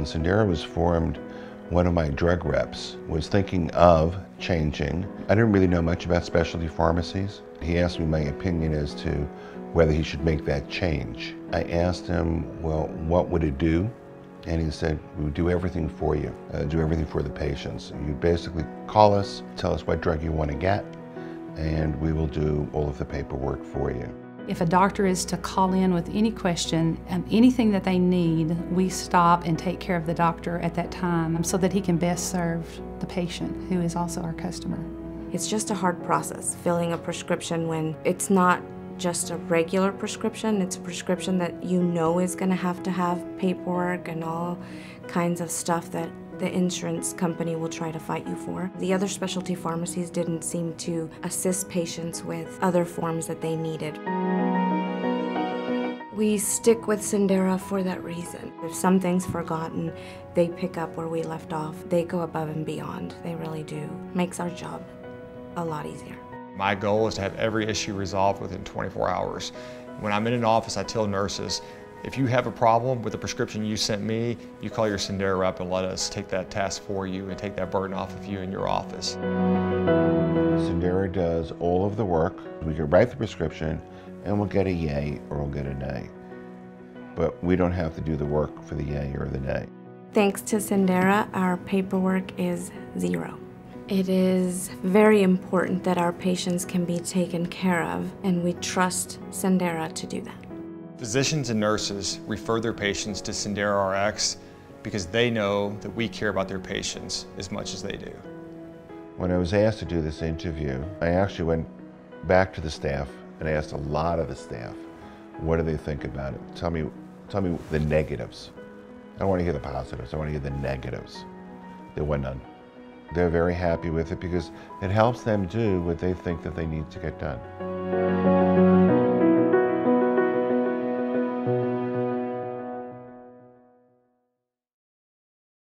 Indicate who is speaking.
Speaker 1: When Senderra was formed, one of my drug reps was thinking of changing. I didn't really know much about specialty pharmacies. He asked me my opinion as to whether he should make that change. I asked him, well, what would it do? And he said, we would do everything for you, uh, do everything for the patients. You basically call us, tell us what drug you want to get, and we will do all of the paperwork for you.
Speaker 2: If a doctor is to call in with any question and anything that they need, we stop and take care of the doctor at that time so that he can best serve the patient, who is also our customer.
Speaker 3: It's just a hard process, filling a prescription when it's not just a regular prescription. It's a prescription that you know is going to have to have paperwork and all kinds of stuff that the insurance company will try to fight you for. The other specialty pharmacies didn't seem to assist patients with other forms that they needed. We stick with Senderra for that reason. If something's forgotten, they pick up where we left off. They go above and beyond. They really do. Makes our job a lot easier.
Speaker 4: My goal is to have every issue resolved within 24 hours. When I'm in an office, I tell nurses, if you have a problem with the prescription you sent me, you call your Senderra rep and let us take that task for you and take that burden off of you in your office.
Speaker 1: Senderra does all of the work. We can write the prescription and we'll get a yay or we'll get a nay. But we don't have to do the work for the yay or the nay.
Speaker 3: Thanks to Senderra, our paperwork is zero. It is very important that our patients can be taken care of, and we trust Senderra to do that.
Speaker 4: Physicians and nurses refer their patients to Senderra RX because they know that we care about their patients as much as they do.
Speaker 1: When I was asked to do this interview, I actually went back to the staff and I asked a lot of the staff, what do they think about it? Tell me, tell me the negatives. I don't want to hear the positives, I want to hear the negatives. There were none they're very happy with it because it helps them do what they think that they need to get done.